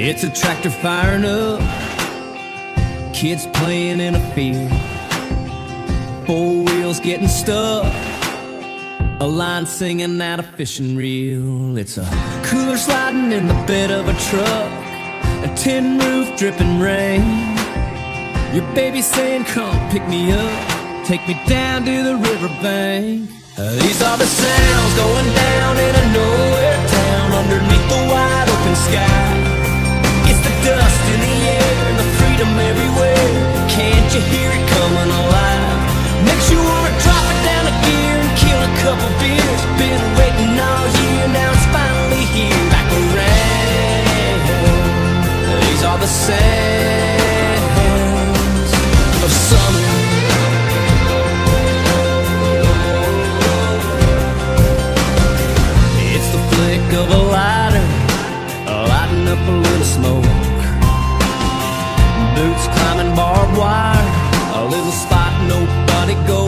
It's a tractor firing up, kids playing in a field, four wheels getting stuck, a line singing out a fishing reel. It's a cooler sliding in the bed of a truck, a tin roof dripping rain. Your baby saying, Come pick me up, take me down to the riverbank. Uh, these are the sounds of. It's the flick of a lighter, lighting up a little smoke. Nobody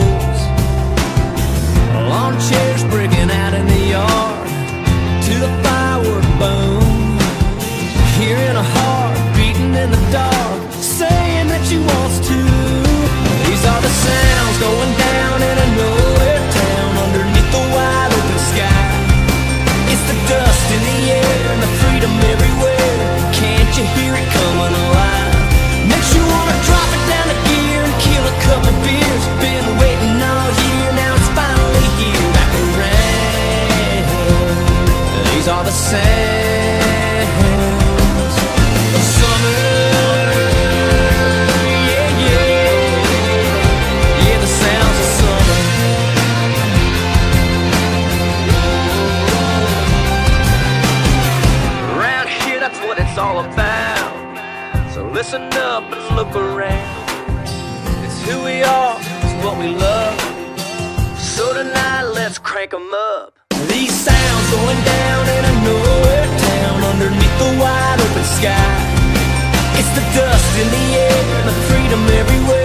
listen up and look around. It's who we are, it's what we love. So tonight, let's crank 'em up. These sounds going down sky. It's the dust in the air and the freedom everywhere.